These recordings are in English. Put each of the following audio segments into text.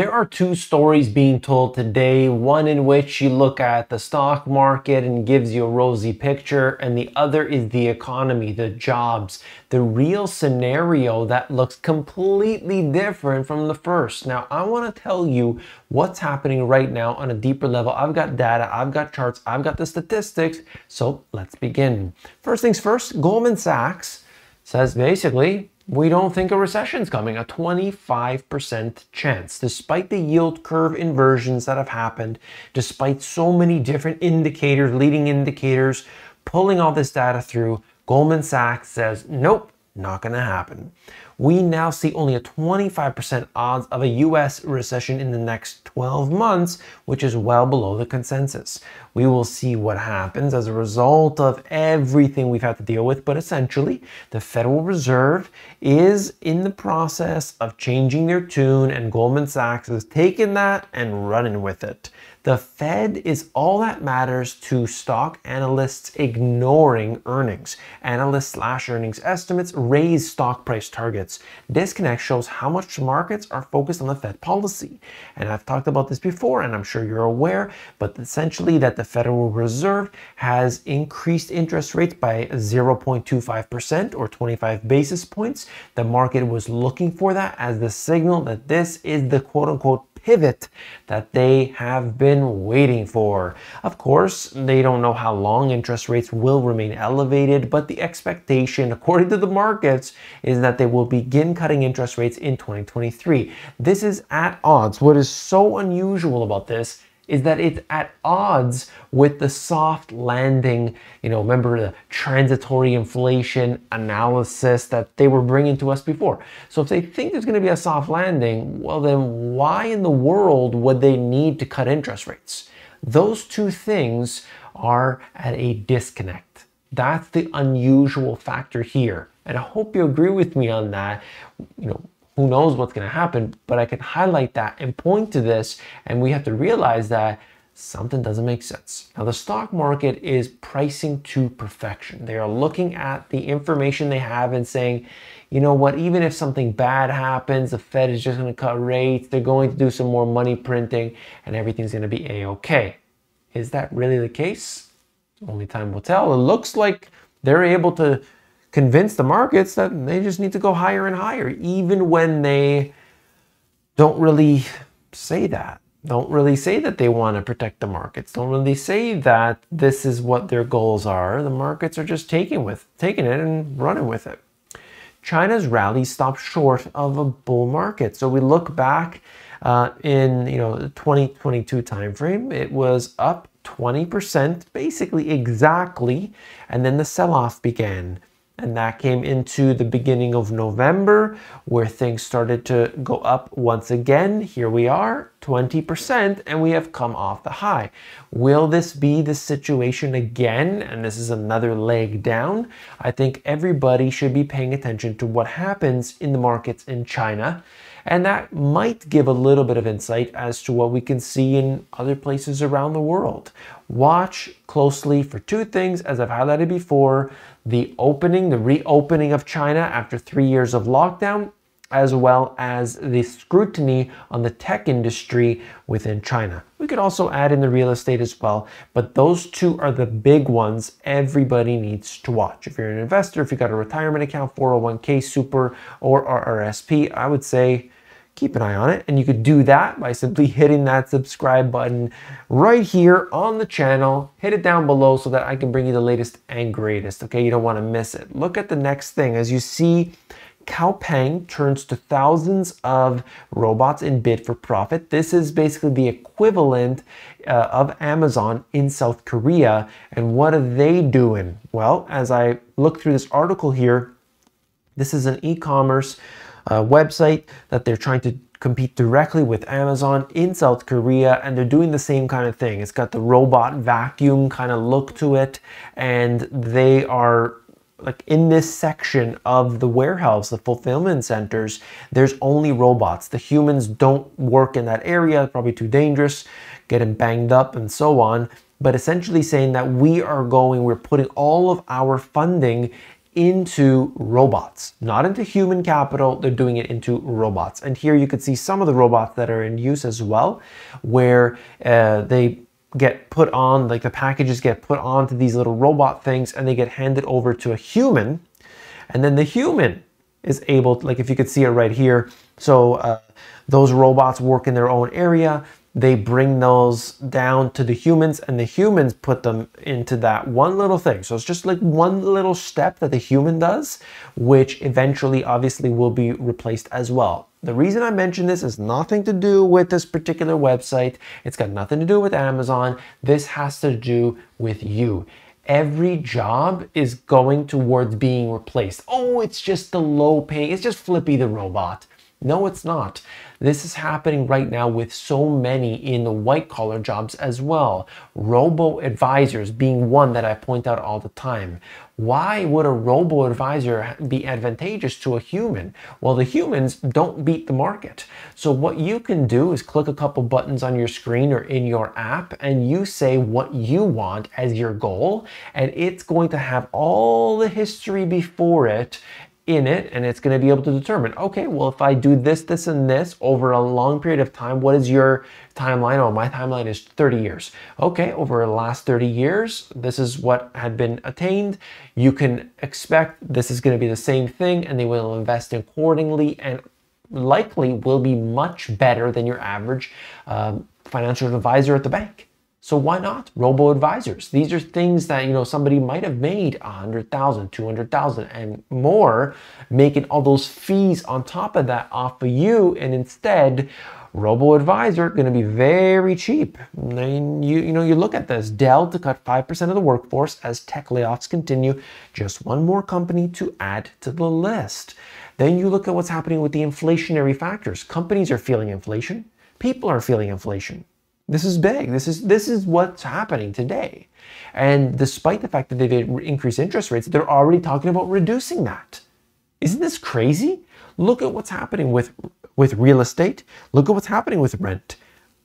There are two stories being told today, one in which you look at the stock market and gives you a rosy picture, and the other is the economy, the jobs, the real scenario that looks completely different from the first. Now, I want to tell you what's happening right now on a deeper level. I've got data, I've got charts, I've got the statistics, so let's begin. First things first, Goldman Sachs says basically we don't think a recession is coming, a 25% chance. Despite the yield curve inversions that have happened, despite so many different indicators, leading indicators, pulling all this data through, Goldman Sachs says, nope, not to happen we now see only a 25% odds of a US recession in the next 12 months, which is well below the consensus. We will see what happens as a result of everything we've had to deal with, but essentially, the Federal Reserve is in the process of changing their tune, and Goldman Sachs has taken that and running with it. The Fed is all that matters to stock analysts ignoring earnings. Analysts slash earnings estimates raise stock price targets. Disconnect shows how much markets are focused on the Fed policy. And I've talked about this before, and I'm sure you're aware, but essentially that the Federal Reserve has increased interest rates by 0.25% or 25 basis points. The market was looking for that as the signal that this is the quote unquote pivot that they have been waiting for. Of course, they don't know how long interest rates will remain elevated, but the expectation, according to the markets, is that they will begin cutting interest rates in 2023. This is at odds. What is so unusual about this is that it's at odds with the soft landing, you know, remember the transitory inflation analysis that they were bringing to us before. So if they think there's going to be a soft landing, well, then why in the world would they need to cut interest rates? Those two things are at a disconnect. That's the unusual factor here. And I hope you agree with me on that. You know, who knows what's going to happen, but I can highlight that and point to this, and we have to realize that something doesn't make sense. Now, the stock market is pricing to perfection. They are looking at the information they have and saying, you know what, even if something bad happens, the Fed is just going to cut rates, they're going to do some more money printing, and everything's going to be a okay. Is that really the case? Only time will tell. It looks like they're able to convince the markets that they just need to go higher and higher, even when they don't really say that. Don't really say that they want to protect the markets. Don't really say that this is what their goals are. The markets are just taking with taking it and running with it. China's rally stopped short of a bull market. So we look back uh, in you know the 2022 timeframe, it was up 20%, basically exactly, and then the sell-off began and that came into the beginning of November where things started to go up once again. Here we are, 20%, and we have come off the high. Will this be the situation again? And this is another leg down. I think everybody should be paying attention to what happens in the markets in China. And that might give a little bit of insight as to what we can see in other places around the world. Watch closely for two things, as I've highlighted before the opening, the reopening of China after three years of lockdown, as well as the scrutiny on the tech industry within China. We could also add in the real estate as well, but those two are the big ones everybody needs to watch. If you're an investor, if you've got a retirement account, 401k, super, or RRSP, I would say keep an eye on it. And you could do that by simply hitting that subscribe button right here on the channel. Hit it down below so that I can bring you the latest and greatest. Okay, you don't want to miss it. Look at the next thing. As you see, Coupang turns to thousands of robots in bid for profit. This is basically the equivalent uh, of Amazon in South Korea. And what are they doing? Well, as I look through this article here, this is an e-commerce uh, website that they're trying to compete directly with Amazon in South Korea and they're doing the same kind of thing. It's got the robot vacuum kind of look to it and they are like in this section of the warehouse, the fulfillment centers, there's only robots. The humans don't work in that area, probably too dangerous, getting banged up and so on. But essentially saying that we are going, we're putting all of our funding into robots, not into human capital. They're doing it into robots. And here you could see some of the robots that are in use as well, where uh, they get put on, like the packages get put onto these little robot things and they get handed over to a human. And then the human is able, to, like if you could see it right here. So uh, those robots work in their own area they bring those down to the humans and the humans put them into that one little thing. So it's just like one little step that the human does, which eventually obviously will be replaced as well. The reason I mention this is nothing to do with this particular website. It's got nothing to do with Amazon. This has to do with you every job is going towards being replaced. Oh, it's just the low pay. It's just Flippy the robot. No, it's not. This is happening right now with so many in the white collar jobs as well. Robo advisors being one that I point out all the time. Why would a robo advisor be advantageous to a human? Well, the humans don't beat the market. So what you can do is click a couple buttons on your screen or in your app and you say what you want as your goal and it's going to have all the history before it in it and it's going to be able to determine okay well if i do this this and this over a long period of time what is your timeline? Oh my timeline is 30 years. Okay over the last 30 years this is what had been attained. You can expect this is going to be the same thing and they will invest accordingly and likely will be much better than your average um, financial advisor at the bank so why not robo advisors? These are things that you know somebody might have made a hundred thousand, two hundred thousand, and more, making all those fees on top of that off of you, and instead, robo advisor going to be very cheap. And you you know you look at this Dell to cut five percent of the workforce as tech layoffs continue. Just one more company to add to the list. Then you look at what's happening with the inflationary factors. Companies are feeling inflation. People are feeling inflation. This is big. This is this is what's happening today. And despite the fact that they've increased interest rates, they're already talking about reducing that. Isn't this crazy? Look at what's happening with with real estate. Look at what's happening with rent.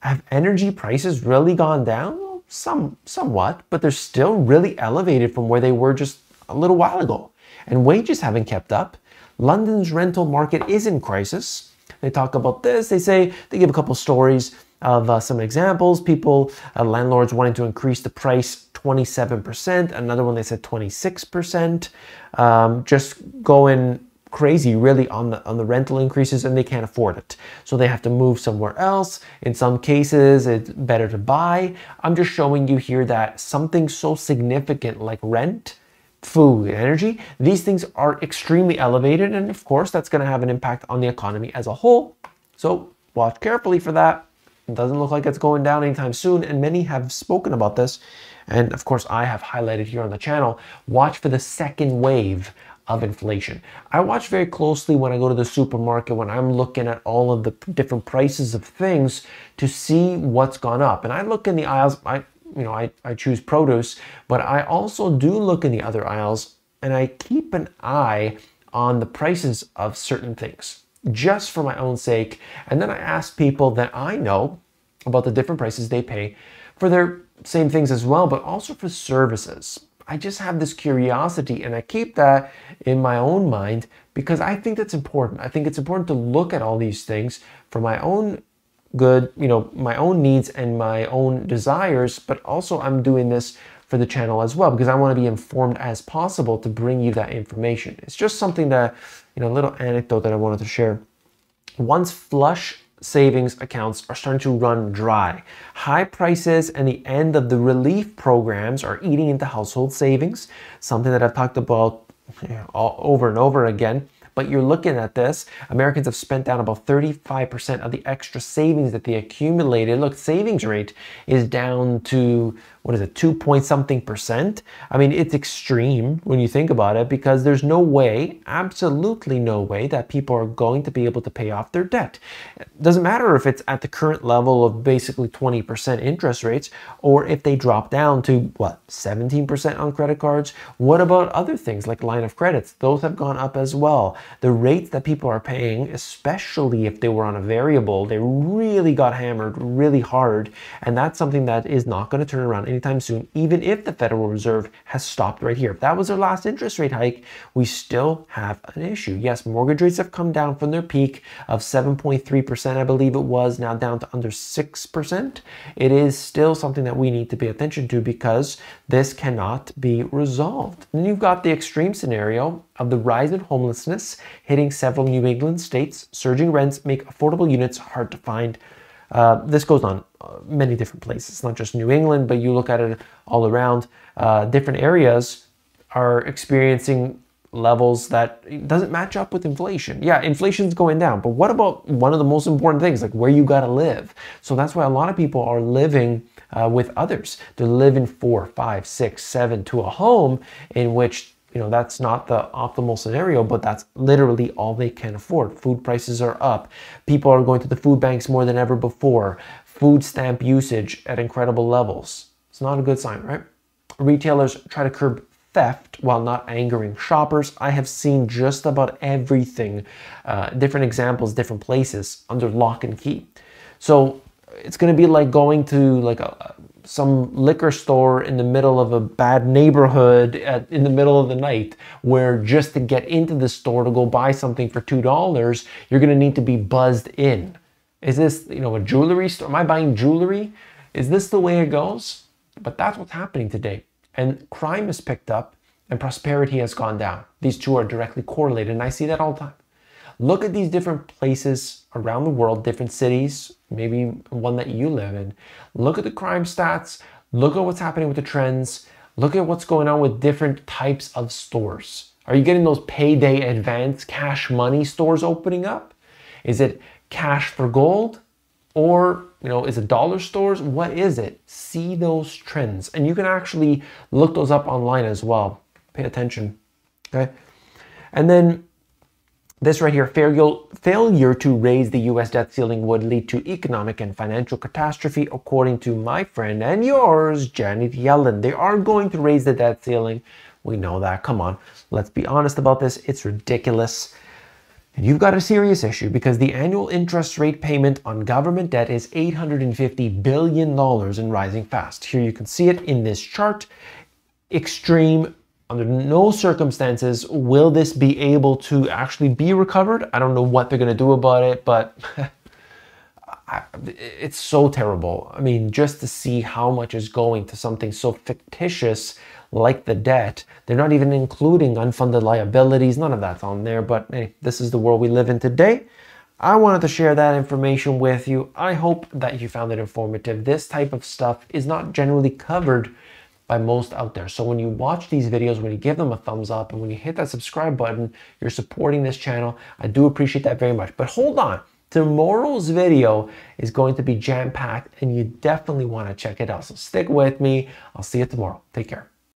Have energy prices really gone down? Some somewhat, but they're still really elevated from where they were just a little while ago. And wages haven't kept up. London's rental market is in crisis. They talk about this. They say they give a couple stories of uh, some examples. People, uh, landlords wanting to increase the price 27%. Another one they said 26%. Um, just going crazy really on the on the rental increases and they can't afford it so they have to move somewhere else in some cases it's better to buy i'm just showing you here that something so significant like rent food energy these things are extremely elevated and of course that's going to have an impact on the economy as a whole so watch carefully for that doesn't look like it's going down anytime soon, and many have spoken about this. And of course, I have highlighted here on the channel watch for the second wave of inflation. I watch very closely when I go to the supermarket, when I'm looking at all of the different prices of things to see what's gone up. And I look in the aisles, I, you know, I, I choose produce, but I also do look in the other aisles and I keep an eye on the prices of certain things just for my own sake. And then I ask people that I know about the different prices they pay for their same things as well, but also for services. I just have this curiosity and I keep that in my own mind because I think that's important. I think it's important to look at all these things for my own good, you know, my own needs and my own desires, but also I'm doing this for the channel as well because I want to be informed as possible to bring you that information. It's just something that, you know, a little anecdote that I wanted to share. Once flush savings accounts are starting to run dry. High prices and the end of the relief programs are eating into household savings, something that I've talked about you know, all, over and over again. But you're looking at this, Americans have spent down about 35% of the extra savings that they accumulated. Look, savings rate is down to what is it, two point something percent? I mean, it's extreme when you think about it because there's no way, absolutely no way, that people are going to be able to pay off their debt. It doesn't matter if it's at the current level of basically 20% interest rates or if they drop down to what, 17% on credit cards. What about other things like line of credits? Those have gone up as well. The rates that people are paying, especially if they were on a variable, they really got hammered really hard. And that's something that is not going to turn around anytime soon, even if the Federal Reserve has stopped right here. If that was their last interest rate hike, we still have an issue. Yes, mortgage rates have come down from their peak of 7.3%, I believe it was, now down to under 6%. It is still something that we need to pay attention to because this cannot be resolved. Then you've got the extreme scenario of the rise in homelessness hitting several New England states. Surging rents make affordable units hard to find. Uh, this goes on uh, many different places, not just New England, but you look at it all around. Uh, different areas are experiencing levels that doesn't match up with inflation. Yeah, inflation's going down, but what about one of the most important things, like where you got to live? So that's why a lot of people are living uh, with others. They're living four, five, six, seven to a home in which you know that's not the optimal scenario but that's literally all they can afford. Food prices are up. People are going to the food banks more than ever before. Food stamp usage at incredible levels. It's not a good sign right? Retailers try to curb theft while not angering shoppers. I have seen just about everything, uh, different examples, different places under lock and key. So it's going to be like going to like a, some liquor store in the middle of a bad neighborhood at, in the middle of the night where just to get into the store to go buy something for $2, you're going to need to be buzzed in. Is this, you know, a jewelry store? Am I buying jewelry? Is this the way it goes? But that's what's happening today and crime has picked up and prosperity has gone down. These two are directly correlated, and I see that all the time. Look at these different places around the world, different cities, maybe one that you live in. Look at the crime stats, look at what's happening with the trends, look at what's going on with different types of stores. Are you getting those payday advance cash money stores opening up? Is it cash for gold? Or, you know, is it dollar stores? What is it? See those trends. And you can actually look those up online as well. Pay attention. Okay. And then this right here, failure to raise the US debt ceiling would lead to economic and financial catastrophe, according to my friend and yours, Janet Yellen. They are going to raise the debt ceiling. We know that. Come on. Let's be honest about this. It's ridiculous. And you've got a serious issue because the annual interest rate payment on government debt is $850 billion and rising fast. Here you can see it in this chart. Extreme, under no circumstances will this be able to actually be recovered. I don't know what they're going to do about it, but it's so terrible. I mean, just to see how much is going to something so fictitious like the debt. They're not even including unfunded liabilities. None of that's on there. But hey, this is the world we live in today. I wanted to share that information with you. I hope that you found it informative. This type of stuff is not generally covered by most out there. So when you watch these videos, when you give them a thumbs up and when you hit that subscribe button, you're supporting this channel. I do appreciate that very much. But hold on. Tomorrow's video is going to be jam-packed and you definitely want to check it out. So stick with me. I'll see you tomorrow. Take care.